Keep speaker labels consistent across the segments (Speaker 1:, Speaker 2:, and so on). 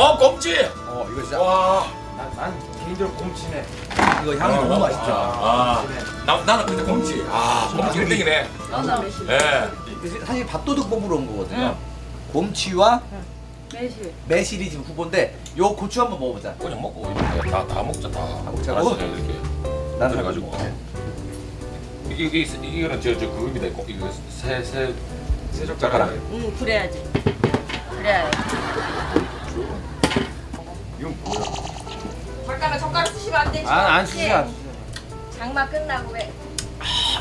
Speaker 1: 어 곰치.
Speaker 2: 어 이거 진짜
Speaker 1: 와.
Speaker 3: 난, 난 개인적으로 곰치네.
Speaker 2: 이거 향이 너무 맛있죠.
Speaker 1: 아. 나 나는 근데 곰치. 아 곰치 1등이네.
Speaker 4: 나도 매실.
Speaker 1: 예.
Speaker 2: 사실 밥도둑법으로 온 거거든요. 곰치와
Speaker 4: 매실.
Speaker 2: 매실이 지금 후보인데 요 고추 한번 먹어보자.
Speaker 1: 그냥 먹고 다다 먹자 다.
Speaker 2: 먹자고?
Speaker 1: 알았어, 이렇게.
Speaker 2: 나는
Speaker 1: 그래가지고. 이게 이게 이거는 저저 그겁니다. 이거 이거 세세 세젓가락.
Speaker 4: 응 그래야지. 안 되지.
Speaker 3: 아, 안 쓰지.
Speaker 4: 장마 끝나고 왜?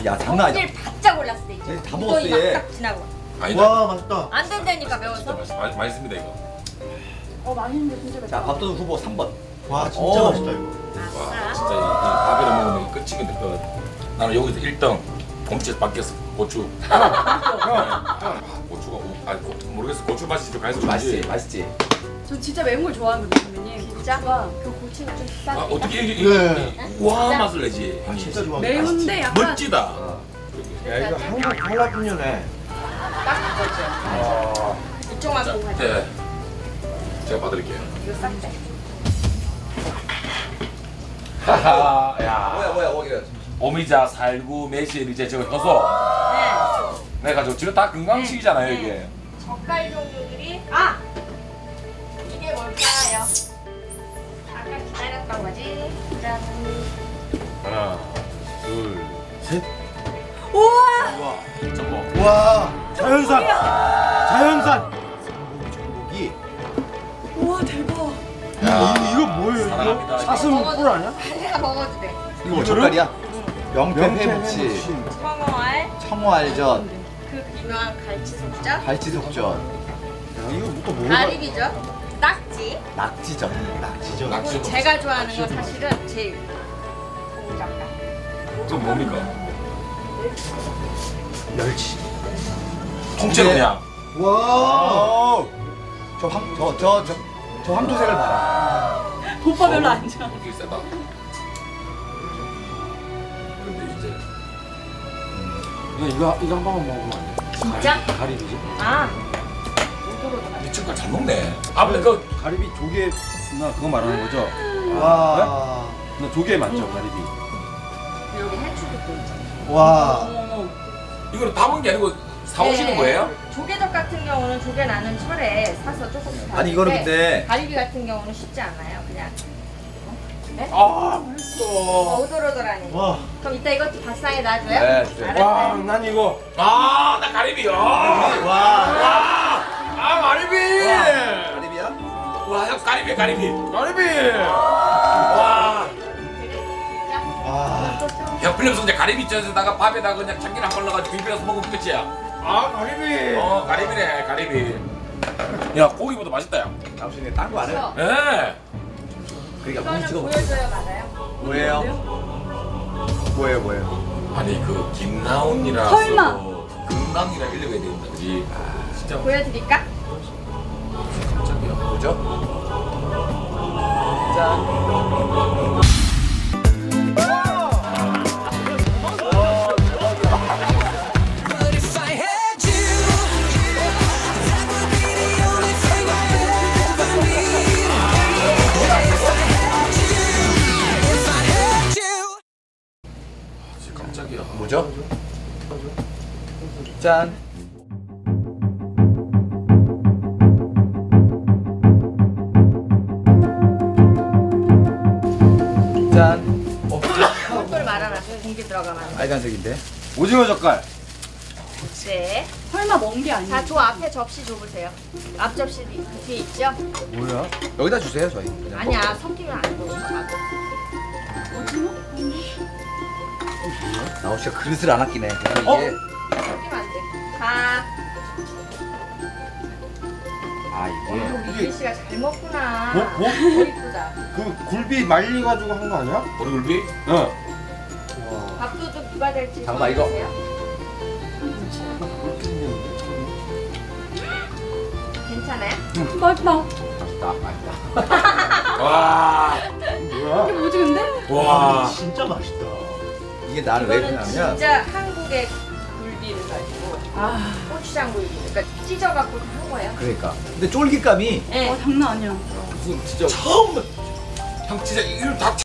Speaker 2: 야 장난 아니다.
Speaker 4: 일 바짝 올랐을 때 있죠.
Speaker 2: 얘다
Speaker 4: 무더위
Speaker 2: 먹었어, 얘.
Speaker 4: 막딱 지나고.
Speaker 1: 아니다.
Speaker 5: 와 맛있다.
Speaker 4: 안 된다니까
Speaker 1: 진짜
Speaker 4: 매워서.
Speaker 1: 맛있, 맛- 맛있습니다 이거.
Speaker 4: 어 맛있는데 진짜
Speaker 2: 자 밥도둑 후보 3번.
Speaker 5: 와 진짜
Speaker 2: 어.
Speaker 5: 맛있다 이거.
Speaker 1: 와. 진짜 이, 이 밥이랑 먹으면 끝이겠네 그 나는 여기서 1등 곰치 바뀌었어 고추 아, 고추가 오- 아 고, 모르겠어 고추 맛이 좀 가해서
Speaker 2: 맛있지 맛있지.
Speaker 4: 저 진짜 매운 걸 좋아하거든요, 선배님. 진짜? 그 고추가 좀
Speaker 1: 아
Speaker 4: 싸.
Speaker 1: 어떻게 이게
Speaker 5: 네.
Speaker 1: 우아한 맛을 내지 형님
Speaker 5: 진짜 좋아.
Speaker 4: 매운데 약간
Speaker 1: 멋지다
Speaker 2: 어.
Speaker 3: 야, 이거 한국 할라피뇨네.
Speaker 4: 딱 그거죠. 이쪽만 보고 가자.
Speaker 1: 네 제가 봐드릴게요
Speaker 4: 이거 싹 돼.
Speaker 1: 하하 야
Speaker 2: 뭐야 뭐야 뭐야.
Speaker 1: 오미자 살구 매실 이제 저거 효소
Speaker 4: 네.
Speaker 1: 내가 저 지금 다 건강식이잖아요
Speaker 4: 네.
Speaker 1: 이게
Speaker 4: 젓갈 종류들이 아 이게 뭘까요? 아까 기다렸던 거지. 짠.
Speaker 1: 하나 둘 셋
Speaker 4: 우와.
Speaker 1: 전복
Speaker 5: 와
Speaker 3: 자연산! 자연산!
Speaker 2: 이
Speaker 4: 우와 대박.
Speaker 1: 야,
Speaker 3: 이거, 이거 뭐예요?
Speaker 1: 사랑합니다.
Speaker 3: 이거 사슴 뿔 아니야?
Speaker 4: 내가 먹어도 돼.
Speaker 2: 이거 뭐 젓갈이야? 명태 회무치,
Speaker 4: 청어알
Speaker 2: 청어알전,
Speaker 4: 그 유명한 갈치속젓,
Speaker 2: 갈치 속전,
Speaker 3: 야, 이거 또 뭐가?
Speaker 4: 가리비죠, 낙지.
Speaker 2: 낙지전.
Speaker 5: 낙지죠.
Speaker 1: 낙지
Speaker 4: 그리고 제가 좋아하는 건 사실은 제일 공작가.
Speaker 1: 그건 뭡니까
Speaker 5: 멸치.
Speaker 1: 통째로
Speaker 2: 네.
Speaker 1: 그냥
Speaker 5: 와.
Speaker 2: 저황저저저 저 황토색을 봐라.
Speaker 4: 오빠 별로 안 좋아.
Speaker 1: 이게 세다
Speaker 3: 이거, 이거, 이거 한 방만 먹으면 안 돼?
Speaker 4: 진짜?
Speaker 3: 가리, 가리비지?
Speaker 4: 아. 오도로
Speaker 1: 미친 걸잘 먹네 아무튼 그
Speaker 3: 가리비 조개, 나 그거 말하는 거죠?
Speaker 5: 와.
Speaker 3: 나 조개 맞죠, 가리비?
Speaker 4: 여기 해초도 보이죠.
Speaker 5: 와.
Speaker 1: 이거는 담은 게 아니고 사오시는
Speaker 4: 네.
Speaker 1: 거예요?
Speaker 4: 조개젓 같은 경우는 조개 나는 철에 사서 조금씩
Speaker 2: 아니, 이거는 근데-
Speaker 4: 가리비 같은 경우는 쉽지 않아요. 그냥
Speaker 1: 아 맛있어
Speaker 4: 오도로도라니.
Speaker 5: 와.
Speaker 4: 그럼 이따 이것도 밥상에 놔줘요?
Speaker 2: 네, 주세요.
Speaker 4: 알았어요.
Speaker 3: 와, 난 이거.
Speaker 1: 아 나 가리비요
Speaker 5: 와.
Speaker 1: 아 가리비
Speaker 2: 가리비야?
Speaker 1: 와 형 가리비 가리비
Speaker 3: 가리비!
Speaker 1: 와형
Speaker 5: 와.
Speaker 1: 필름서 이제 가리비 쪄서다가 밥에다가 그냥 참기름 한번 넣어가지고 비벼서 먹으면 끝이야
Speaker 3: 아, 가리비!
Speaker 1: 어 가리비네 가리비 야 고기보다 맛있다 야
Speaker 2: 당신이 딴거 안 해?
Speaker 1: 예.
Speaker 2: 그러니까 물
Speaker 4: 이거는
Speaker 2: 찍어.
Speaker 4: 보여줘요, 맞아요?
Speaker 2: 뭐예요? 뭐예요 뭐예요?
Speaker 1: 아니 그 김나온이라서
Speaker 4: 설마.
Speaker 1: 금강이라 읽어야 된다 그지 진짜
Speaker 4: 보여드릴까?
Speaker 1: 깜짝이야
Speaker 2: 뭐죠?
Speaker 1: 깜짝이야
Speaker 2: 뭐죠? 짠. 짠. 어,
Speaker 4: 그걸 말아놨어요. 공기 들어가면.
Speaker 2: 빨간색인데.
Speaker 3: 오징어 젓갈.
Speaker 4: 네.
Speaker 6: 설마 먼 게 아니야?
Speaker 4: 자, 저 앞에 접시 줘보세요. 앞 접시 뒤에 있죠?
Speaker 3: 뭐야?
Speaker 2: 여기다 주세요 저희. 그냥.
Speaker 4: 아니야, 섞이면 안 돼.
Speaker 2: 나 진짜 그릇을 안 아끼네. 이게
Speaker 4: 안 돼. 자,
Speaker 2: 아 이게
Speaker 4: 미길 씨가 잘 먹구나.
Speaker 3: 뭐, 뭐?
Speaker 4: 더 이쁘다.
Speaker 3: 그 굴비 말려가지고 한 거 아니야?
Speaker 1: 보리굴비?
Speaker 3: 응.
Speaker 4: 밥도둑 누가 될지
Speaker 2: 잠깐만, 이거.
Speaker 4: 정해주세요. 괜찮아요?
Speaker 6: 맛있다.
Speaker 2: 맛있다 맛있다.
Speaker 1: 와
Speaker 3: 뭐야?
Speaker 6: 이게 뭐지 근데?
Speaker 1: 와.
Speaker 5: 진짜 맛있다.
Speaker 2: 이게 나를 왜
Speaker 4: 이거는
Speaker 2: 그러냐면
Speaker 4: 진짜 한국의 굴비를 가지고
Speaker 6: 아,
Speaker 4: 고추장도 있고 그러니까 찢어갖고 한 거예요.
Speaker 2: 그러니까. 근데 쫄깃감이
Speaker 4: 네.
Speaker 6: 어, 장난 아니야.
Speaker 1: 무슨 진짜 처음 형 진짜 이걸 다